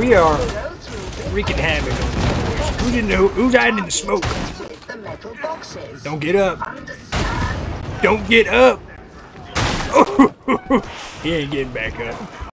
We are freaking havoc. Who's in the, who's hiding in the smoke? Don't get up. Don't get up. he ain't getting back up.